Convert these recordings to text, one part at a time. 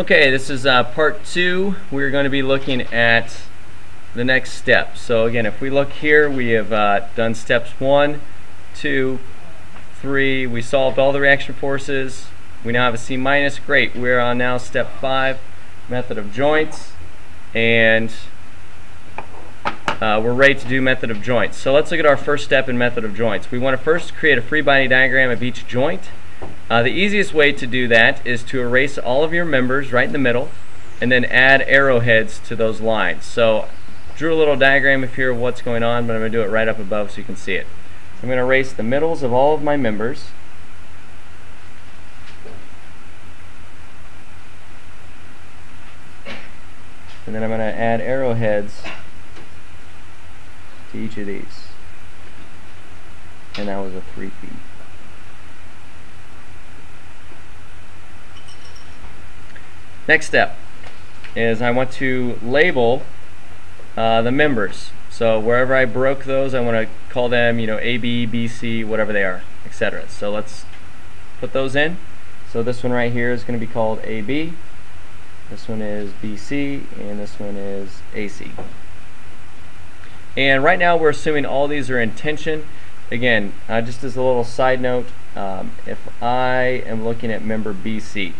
Okay, this is uh, part two. We're going to be looking at the next step. So again, if we look here, we have uh, done steps one, two, three. We solved all the reaction forces. We now have a C minus. Great. We're on now step five, method of joints, and uh, we're ready to do method of joints. So let's look at our first step in method of joints. We want to first create a free body diagram of each joint. Uh, the easiest way to do that is to erase all of your members right in the middle and then add arrowheads to those lines. So drew a little diagram if here of what's going on, but I'm going to do it right up above so you can see it. I'm going to erase the middles of all of my members. And then I'm going to add arrowheads to each of these. And that was a three feet. Next step is I want to label uh, the members. So wherever I broke those, I want to call them, you know, A, B, B, C, whatever they are, etc. So let's put those in. So this one right here is going to be called AB. This one is BC, and this one is AC. And right now we're assuming all these are in tension. Again, uh, just as a little side note, um, if I am looking at member BC,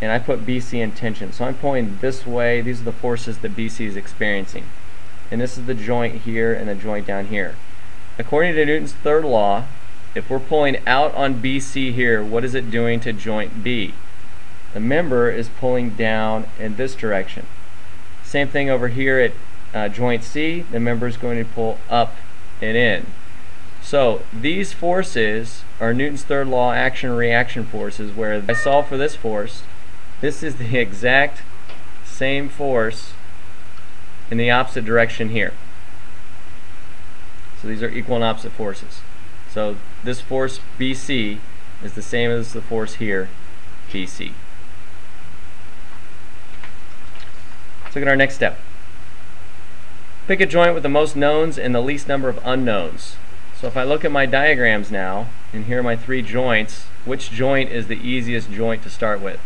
and I put BC in tension. So I'm pulling this way. These are the forces that BC is experiencing. And this is the joint here and the joint down here. According to Newton's third law, if we're pulling out on BC here, what is it doing to joint B? The member is pulling down in this direction. Same thing over here at uh, joint C, the member is going to pull up and in. So these forces are Newton's third law action reaction forces where I solve for this force this is the exact same force in the opposite direction here. So these are equal and opposite forces. So this force BC is the same as the force here, BC. Let's look at our next step. Pick a joint with the most knowns and the least number of unknowns. So if I look at my diagrams now, and here are my three joints, which joint is the easiest joint to start with?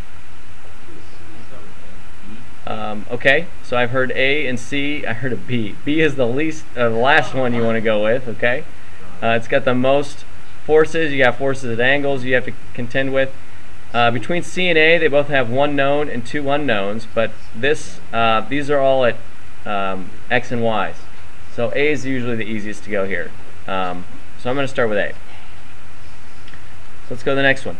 Um, okay, so I've heard A and C. I heard a B. B is the least, uh, the last one you want to go with. Okay, uh, it's got the most forces. You got forces at angles you have to contend with. Uh, between C and A, they both have one known and two unknowns, but this, uh, these are all at um, X and Y's. So A is usually the easiest to go here. Um, so I'm going to start with A. So let's go to the next one.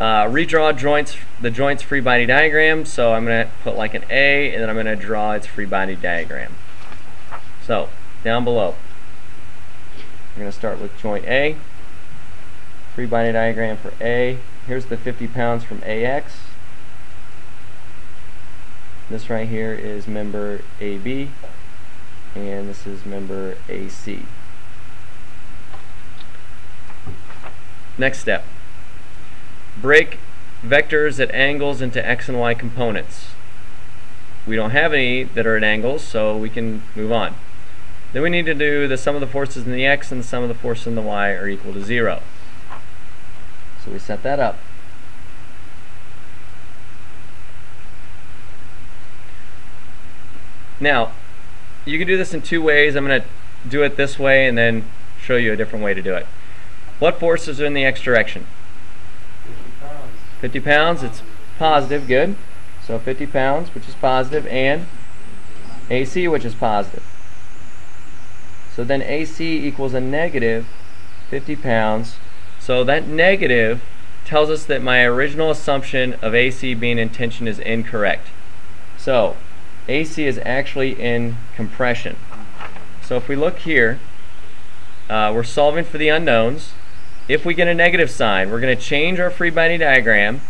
Uh, redraw joints, the joints free body diagram. So I'm going to put like an A, and then I'm going to draw its free body diagram. So down below, we're going to start with joint A. Free body diagram for A. Here's the 50 pounds from AX. This right here is member AB, and this is member AC. Next step break vectors at angles into x and y components. We don't have any that are at angles, so we can move on. Then we need to do the sum of the forces in the x and the sum of the forces in the y are equal to 0. So we set that up. Now, you can do this in two ways. I'm going to do it this way and then show you a different way to do it. What forces are in the x direction? 50 pounds, it's positive, good. So 50 pounds, which is positive, and AC, which is positive. So then AC equals a negative 50 pounds. So that negative tells us that my original assumption of AC being in tension is incorrect. So AC is actually in compression. So if we look here, uh, we're solving for the unknowns if we get a negative sign, we're going to change our free body diagram.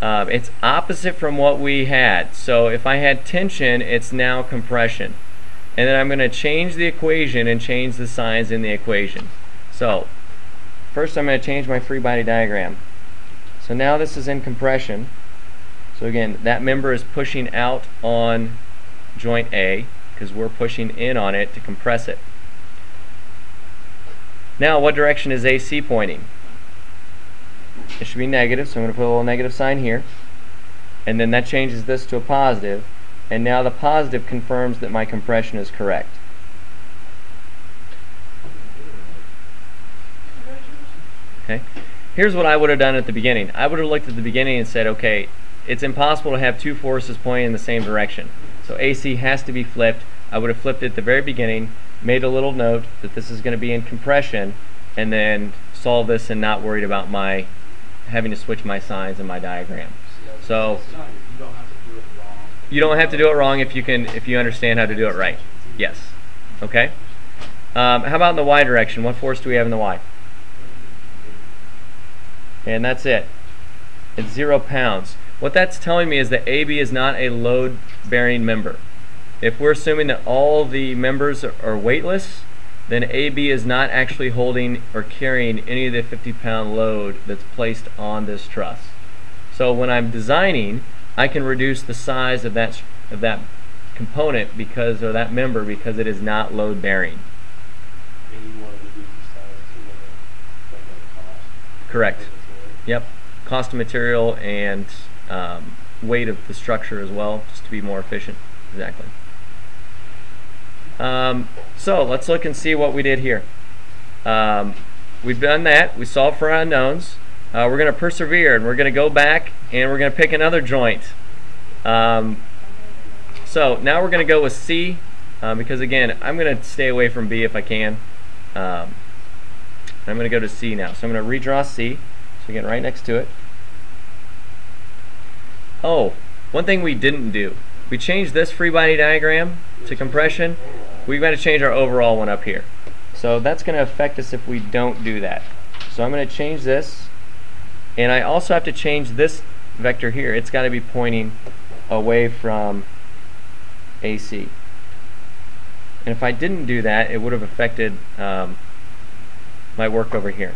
Um, it's opposite from what we had. So if I had tension, it's now compression. And then I'm going to change the equation and change the signs in the equation. So first I'm going to change my free body diagram. So now this is in compression. So again, that member is pushing out on joint A because we're pushing in on it to compress it. Now, what direction is AC pointing? It should be negative, so I'm going to put a little negative sign here. and then that changes this to a positive, and now the positive confirms that my compression is correct. Okay. Here's what I would have done at the beginning. I would have looked at the beginning and said, okay, it's impossible to have two forces pointing in the same direction. So AC has to be flipped. I would have flipped it at the very beginning, made a little note that this is going to be in compression, and then solve this and not worried about my having to switch my signs in my diagram. So you don't have to do it wrong if you can if you understand how to do it right. Yes. Okay. Um, how about in the y direction? What force do we have in the y? And that's it. It's zero pounds. What that's telling me is that AB is not a load-bearing member. If we're assuming that all the members are weightless, then AB is not actually holding or carrying any of the 50 pound load that's placed on this truss. So when I'm designing, I can reduce the size of that of that component because or that member because it is not load bearing. Correct. Yep. Cost of material and um, weight of the structure as well, just to be more efficient. Exactly. Um, so let's look and see what we did here. Um, we've done that. We solved for unknowns. Uh, we're going to persevere and we're going to go back and we're going to pick another joint. Um, so now we're going to go with C uh, because again I'm going to stay away from B if I can. Um, I'm going to go to C now. So I'm going to redraw C. So again right next to it. Oh, one thing we didn't do. We changed this free body diagram to compression we've got to change our overall one up here. So that's going to affect us if we don't do that. So I'm going to change this, and I also have to change this vector here. It's got to be pointing away from AC. And if I didn't do that, it would have affected um, my work over here.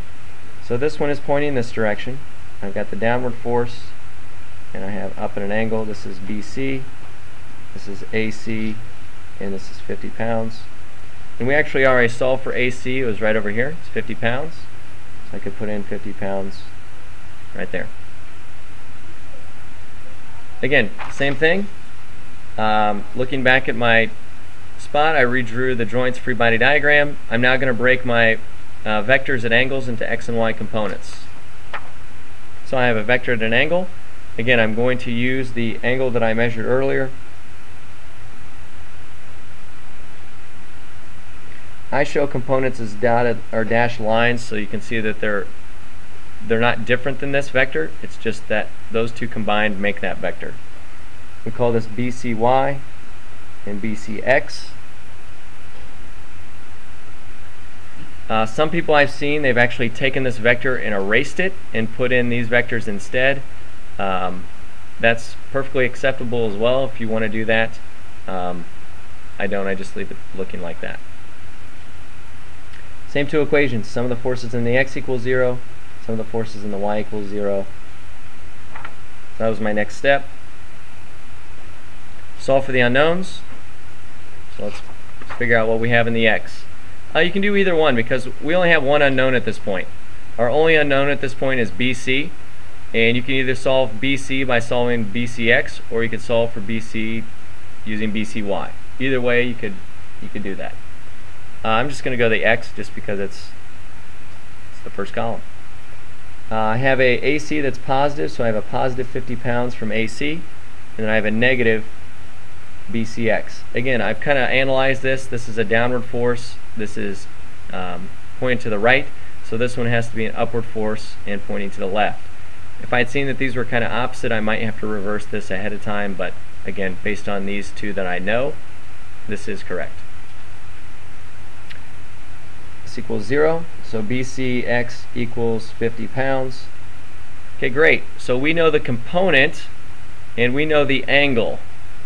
So this one is pointing in this direction. I've got the downward force, and I have up at an angle. This is BC. This is AC and this is 50 pounds. And we actually already solved for AC, it was right over here, it's 50 pounds. So I could put in 50 pounds right there. Again, same thing. Um, looking back at my spot, I redrew the joints free body diagram. I'm now going to break my uh, vectors at angles into x and y components. So I have a vector at an angle. Again, I'm going to use the angle that I measured earlier I show components as dotted or dashed lines so you can see that they're they're not different than this vector. It's just that those two combined make that vector. We call this BCY and BCX uh, some people I've seen they've actually taken this vector and erased it and put in these vectors instead. Um, that's perfectly acceptable as well if you want to do that. Um, I don't I just leave it looking like that same two equations. Sum of the forces in the x equals 0. Sum of the forces in the y equals 0. So that was my next step. Solve for the unknowns. So let's, let's figure out what we have in the x. Uh, you can do either one because we only have one unknown at this point. Our only unknown at this point is BC. And you can either solve BC by solving BCX or you could solve for BC using BCY. Either way, you could you could do that. Uh, I'm just going to go the X just because it's, it's the first column. Uh, I have a AC that's positive, so I have a positive 50 pounds from AC, and then I have a negative BCX. Again, I've kind of analyzed this. This is a downward force. This is um, pointing to the right, so this one has to be an upward force and pointing to the left. If I had seen that these were kind of opposite, I might have to reverse this ahead of time, but again, based on these two that I know, this is correct equals 0. So BCX equals 50 pounds. Okay, great. So we know the component and we know the angle.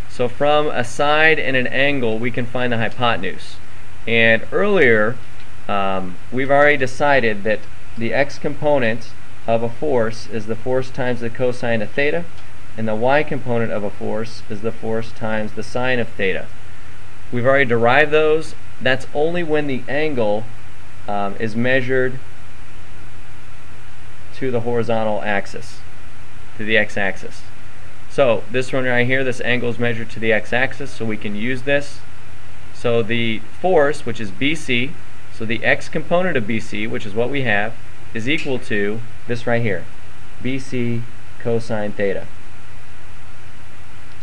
So from a side and an angle, we can find the hypotenuse. And earlier, um, we've already decided that the x component of a force is the force times the cosine of theta, and the y component of a force is the force times the sine of theta. We've already derived those. That's only when the angle um, is measured to the horizontal axis, to the x-axis. So this one right here, this angle is measured to the x-axis, so we can use this. So the force, which is BC, so the x component of BC, which is what we have, is equal to this right here, BC cosine theta.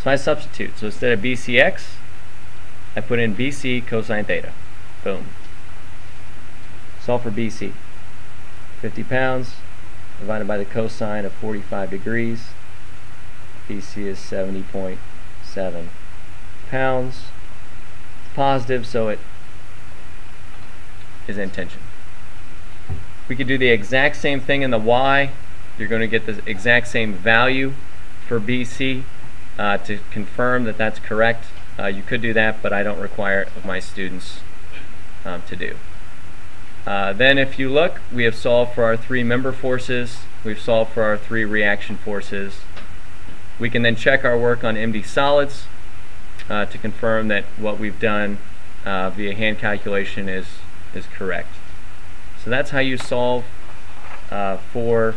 So I substitute. So instead of BCX, I put in BC cosine theta. Boom. Solve for BC. 50 pounds divided by the cosine of 45 degrees. BC is 70.7 pounds. It's positive, so it is in tension. We could do the exact same thing in the Y. You're going to get the exact same value for BC uh, to confirm that that's correct. Uh, you could do that, but I don't require it of my students um, to do. Uh, then if you look, we have solved for our three member forces. We've solved for our three reaction forces. We can then check our work on MD solids uh, to confirm that what we've done uh, via hand calculation is, is correct. So that's how you solve uh, for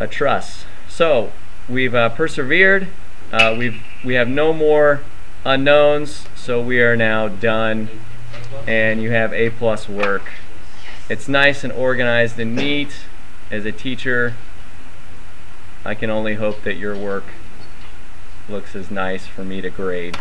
a truss. So we've uh, persevered. Uh, we've we have no more unknowns, so we are now done. And you have A plus work. It's nice and organized and neat. As a teacher, I can only hope that your work looks as nice for me to grade.